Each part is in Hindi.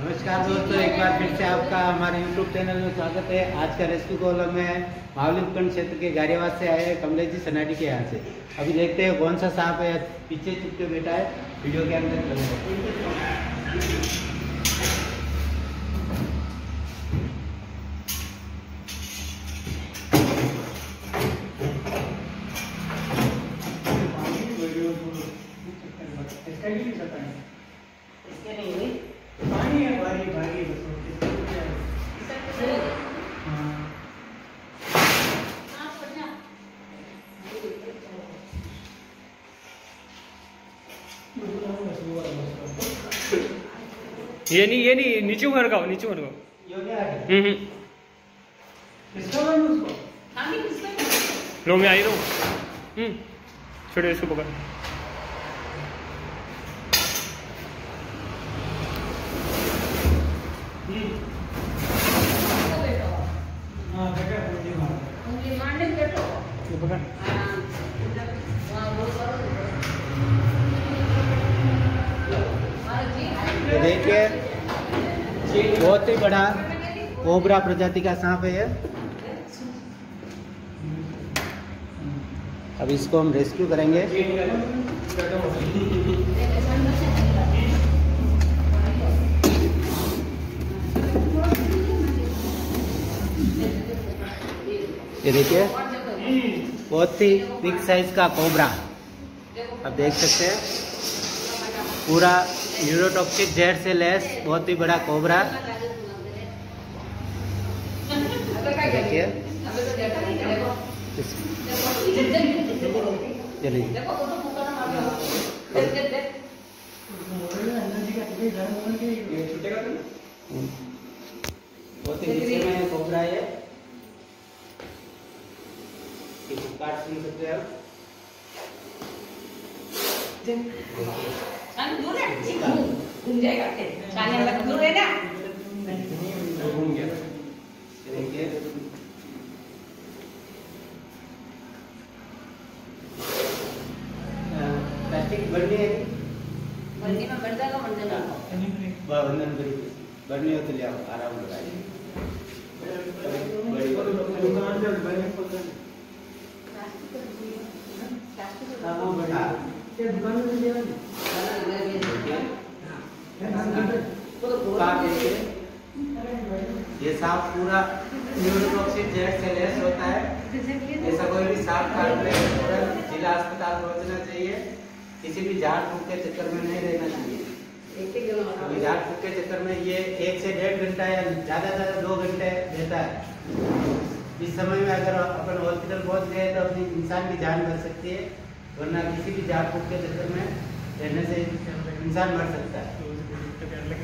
नमस्कार दोस्तों, एक बार फिर से आपका हमारे YouTube चैनल में स्वागत है। आज का रेस्क्यू कॉल में मावली उपखंड क्षेत्र के गारियावास से आए कमलेश जी सनाटी के यहाँ से। अभी देखते हैं कौन सा सांप है, पीछे चुपके बेटा है, वीडियो के अंदर ये नहीं ये नहीं नीचे मर गाओ नीचे है हम्म हम्म खाली किसका लो मैं आई रहा हूँ हम्म छोड़ो इसको पकड़ हाँ उंगली पकड़ हाँ वहाँ वो करो मारो जी ये देखिए बहुत ही बड़ा कोबरा प्रजाति का सांप है अब इसको हम रेस्क्यू करेंगे। ये देखिए, बहुत ही बिग साइज़ का कोबरा। आप देख सकते हैं, पूरा न्यूरोटॉक्सिक जहर से लेस बहुत ही बड़ा कोबरा देखिए। चलिए। बहुत ही नीचे में कोबरा है। ये काट सुन सकते हैं आप दूर है घूम घूम जाएगा खाने वाला दूर है ना घूम गया ये प्लास्टिक बढ़नी है कि? में बढ़ जाएगा मंडी में वाह, वंदन करी बढ़नी हो तो ले आओ आराम लगाइए बैठ हाँ वो बढ़ा ये दुकान में ले आना देखिए है ना दुकान पे काट देखिए ये सांप पूरा न्यूरोटॉक्सिक जेट से लेस होता है। ऐसा कोई भी सांप काट ले तुरंत जिला अस्पताल पहुँचना चाहिए। किसी भी झाड़ फूक के चक्कर में नहीं रहना चाहिए। झाड़ फूक के चक्कर में ये एक से डेढ़ घंटा या ज़्यादा ज़्यादा दो घंटे रहता है। इस समय में अगर अपन हॉस्पिटल पहुँच गए तो अपनी इंसान की जान बच सकती है। वरना किसी भी झाड़ फूक के चक्कर में रहने से इंसान मर सकता है।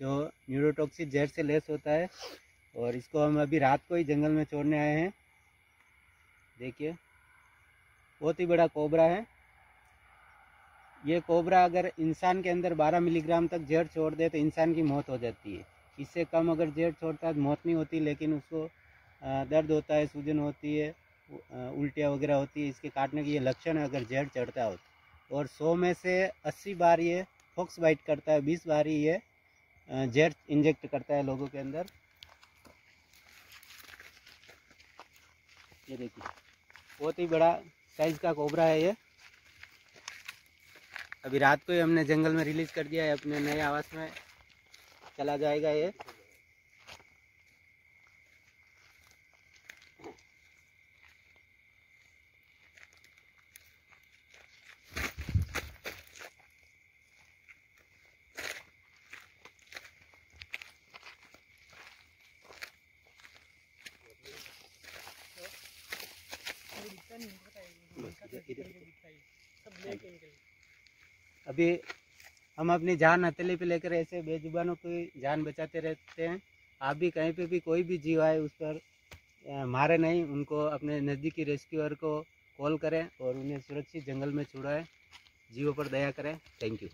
जो न्यूरोटॉक्सिक जहर से लेस होता है और इसको हम अभी रात को ही जंगल में छोड़ने आए हैं। देखिए, बहुत ही बड़ा कोबरा है। ये कोबरा अगर इंसान के अंदर 12 मिलीग्राम तक जहर छोड़ दे तो इंसान की मौत हो जाती है। इससे कम अगर जहर छोड़ता है तो मौत नहीं होती, लेकिन उसको दर्द होता है, सूजन होती है उल्टियाँ वगैरह होती है, इसके काटने के ये लक्षण है अगर जहर चढ़ता हो तो। और 100 में से 80 बार ये फोक्स बाइट करता है 20 बार ही ये जहर इंजेक्ट करता है लोगों के अंदर। ये देखिए, बहुत ही बड़ा साइज़ का कोबरा है ये। अभी रात को ही हमने जंगल में रिलीज़ कर दिया है, अपने नए आवास में चला जाएगा ये। अभी हम अपनी जान हथेली पे लेकर ऐसे बेजुबानों की जान बचाते रहते हैं। आप भी कहीं पे भी कोई भी जीव आए, उस पर मारे नहीं, उनको अपने नज़दीकी रेस्क्यूअर को कॉल करें और उन्हें सुरक्षित जंगल में छुड़ाएँ। जीवों पर दया करें। Thank you